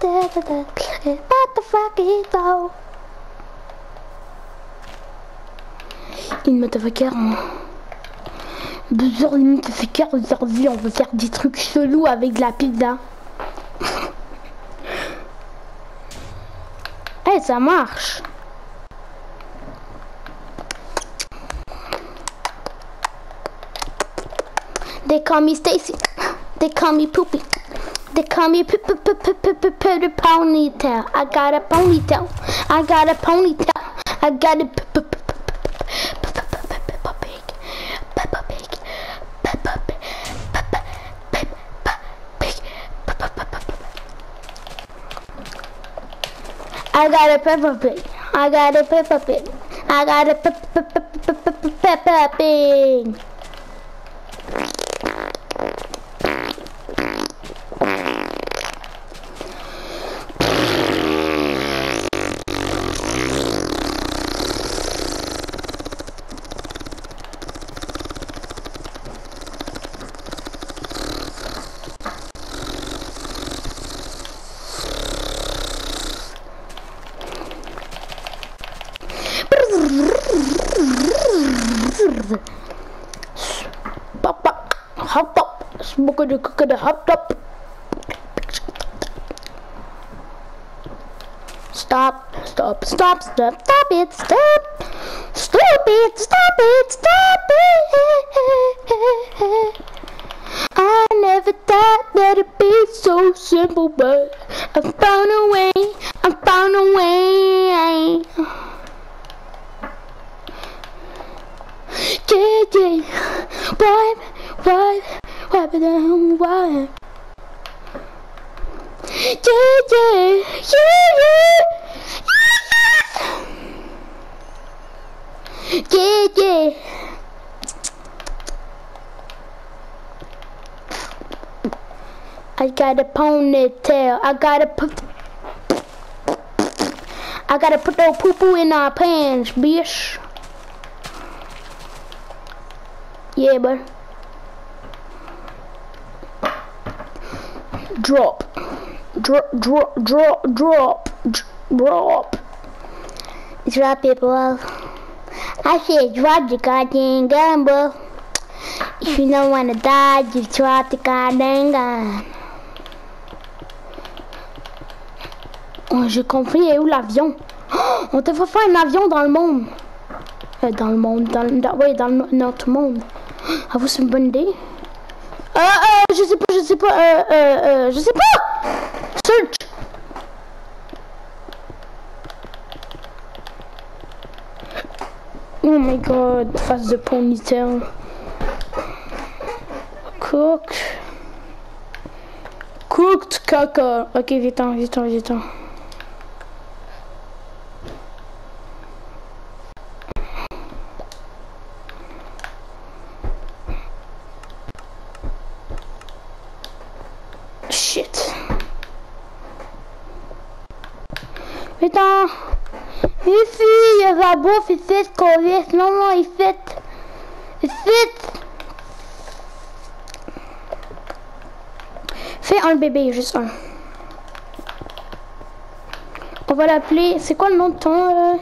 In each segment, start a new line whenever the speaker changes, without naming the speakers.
What the fuck is that? Une motherfucker. Deux heures fait 15 heures on veut faire des trucs chelous avec de la pizza. Eh, ça marche. They call me Stacy. They call me Poopy. They call me a Ponytail. I got a ponytail. I got a ponytail. I got a. Peppa Pig. Peppa Pig. Peppa Pig. I got a Peppa Pig. I got a Peppa Pig. I got a Peppa Pig. Pop, up, hop up, smoke the cook the hop up. Stop, stop, stop, stop, stop it, stop, stop it, stop it, stop it. I never thought that it'd be so simple, but I found a way, I found a way. Yeah, yeah. Wipe, wipe, wipe it down, wipe. Yeah, yeah, yeah, yeah. Yeah, yeah. I got a ponytail. I gotta put. I gotta put those poo poo in our pants, bitch. Yeah, but drop, drop, drop, drop, drop, drop. Drop people. I said drop the goddamn gun, bro. If you don't wanna die, just drop the goddamn gun. Oh, j'ai compris, et où l'avion? Oh, on devrait faire un avion dans le monde. Euh, dans le monde, dans, dans, ouais, dans notre monde. Ah, vous, c'est une bonne idée. Euh, euh, je sais pas, je sais pas, euh, euh, euh, je sais pas! Search! Oh my god, face de ponytail. Cook. Cooked caca. Ok, viens-t'en, viens-t'en, viens-t'en. Shit. Putain. Ici, il va beau, il fait courir. Non, non, il fait. Fait. Fais un bébé, juste un. On va l'appeler. C'est quoi le nom de ton. Euh...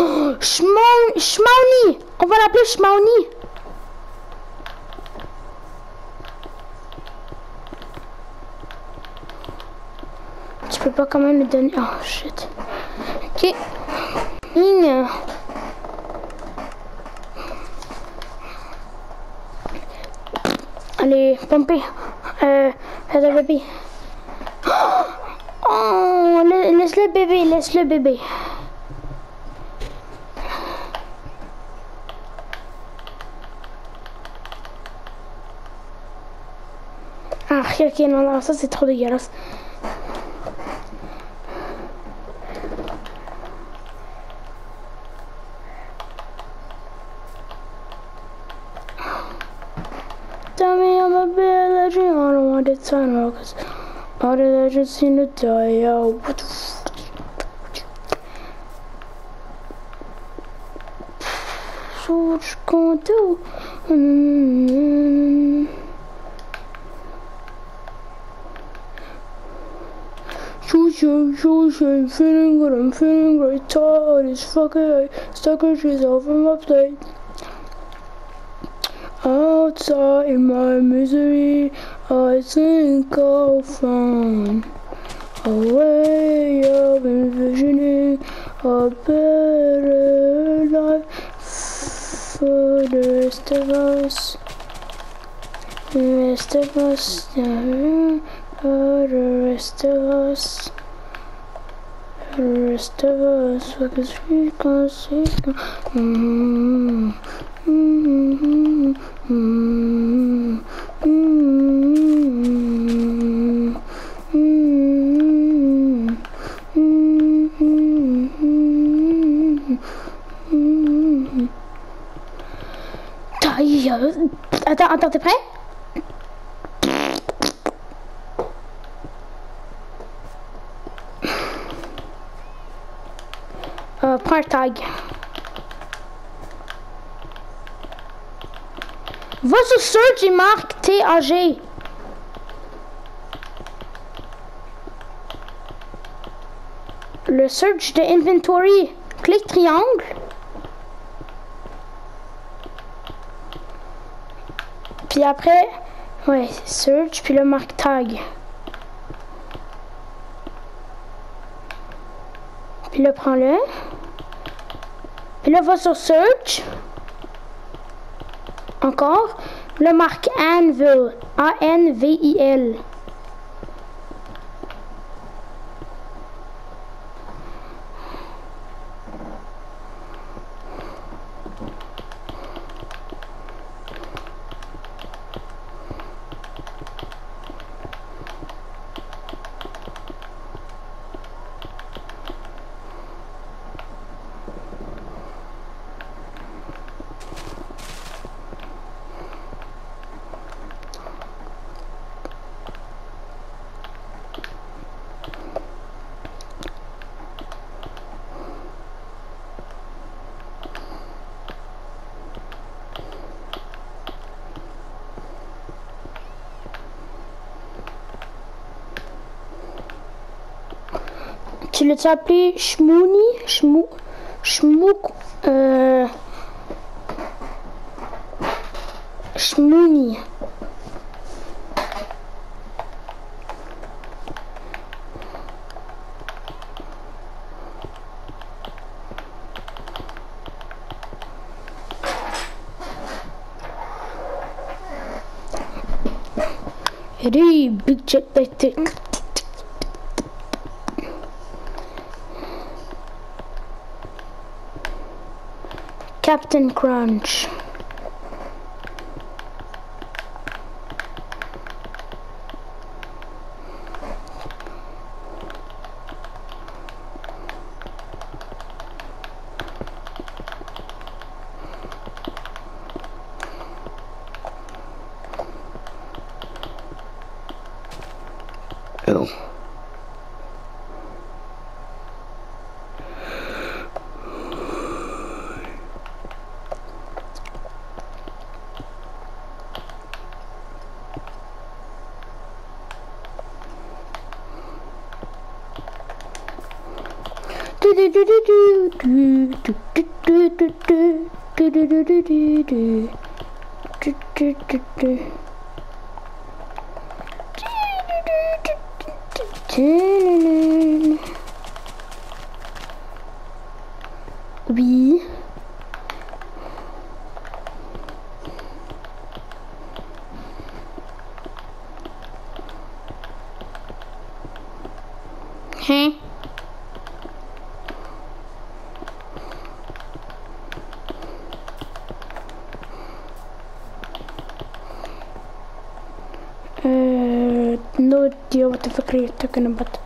Oh. On va l'appeler Schmauni. Quand même lui donner... Oh shit. Ok. Ligne. Allez, pomper. Euh, le bébé. Oh, laisse le bébé, laisse le bébé. Ah, ok, non, non, ça c'est trop dégueulasse. time out because all the legends seem to die out. What the f So what you gonna do? Mm I'm feeling good, I'm feeling great, tired as fuck, I stuck her, she's off my plate outside in my misery I think I'll find a way of envisioning a better life for the rest of us. The rest of us, for the rest of us. The rest of us, because we can see. Mm-hmm. Mm-hmm. Mm-hmm. Euh, prends un tag. Va sur Search et marque TAG. Le search de inventory. Clique triangle. Puis après, ouais, search, puis le marque tag. Puis là, prends-le. Puis là, va sur search. Encore. Le marque Anvil. A-N-V-I-L. Czyli trzeba pri szmuni, szmu, szmuk, e, szmuni. Hey, big jet, big tick. Captain Crunch. We idea what the fuck are you talking about.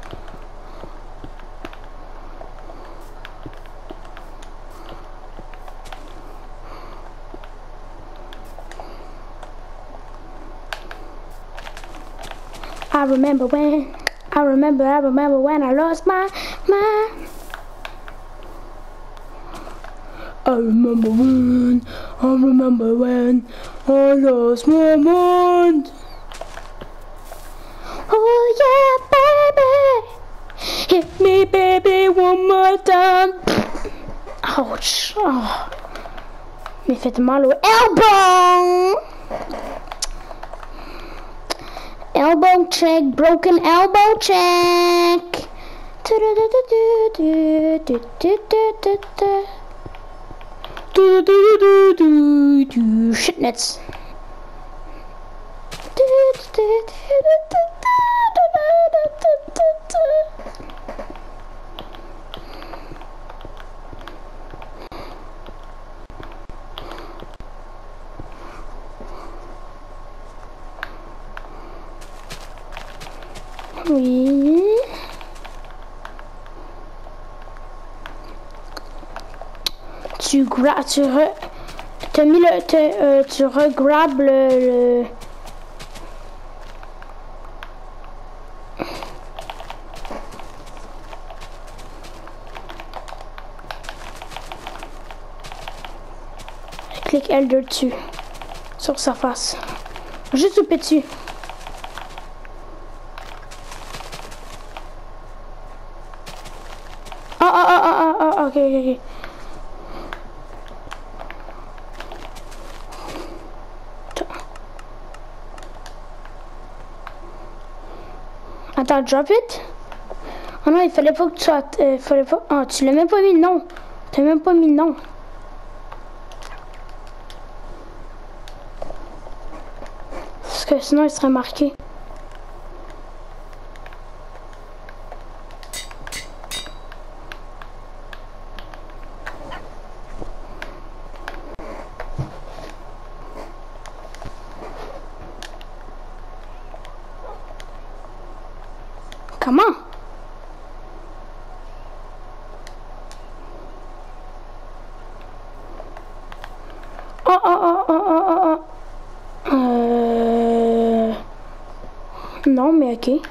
I remember when, I remember, I remember when I lost my mind. I remember when, I remember when I lost my mind. my. Ouch. Oh. Mi fate. Elbow! Elbow check. Broken elbow check. Shit nuts. Oui. Tu gra tu re t'as mis le t'as, euh, tu regrabes le, le clique L2 dessus sur sa face juste au dessus Ah ah ah ah ah ah ok ok Attends, drop it. Oh non, il fallait pas que tu sois... euh, fallait pas... Ah, tu l'as même pas mis le nom. T'as même pas mis nom. Parce que sinon, il serait marqué. ah, ah, ah, ah. É... Nome aqui.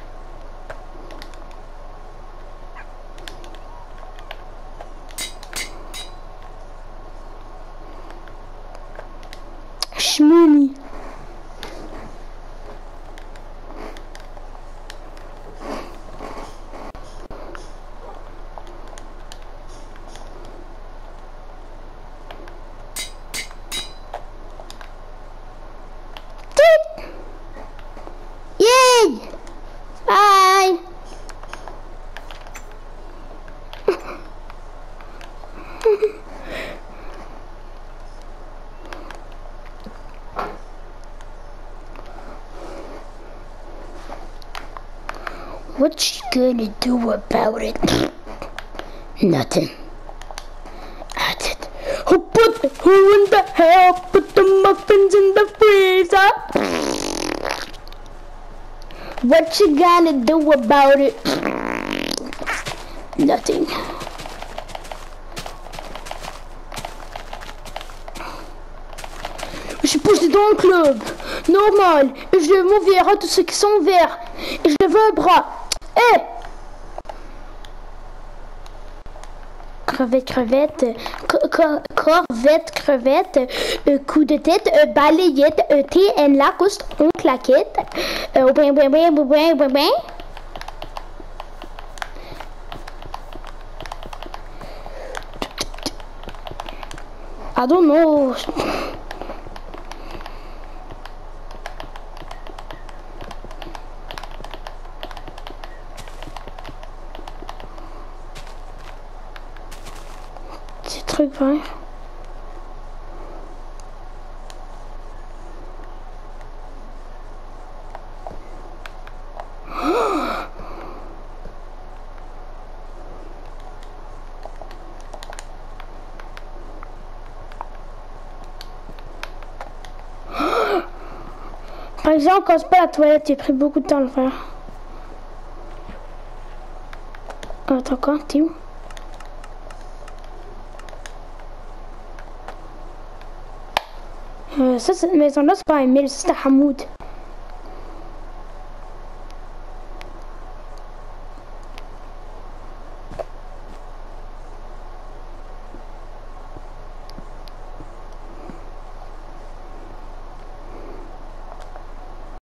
Gonna do about it? Nothing. Who put who in the hell put the muffins in the freezer? What you gonna do about it? Nothing. Je suis poussé dans le club. Normal. Et je à tous ceux qui sont verts. Et je un bras. Eh Crevette, crevette, co- co- corvette, crevette, euh, coup de tête, euh, balayette, thé, en lacouste, on claquette, ouin, ouin, ouin, ouin, ouin, ouin. I don't know. Par exemple, quand pas la toilette, j'ai pris beaucoup de temps à le faire. Attends, quoi, t'es euh, ça, mais en a, c'est pas Amel, c'est à Hamoud.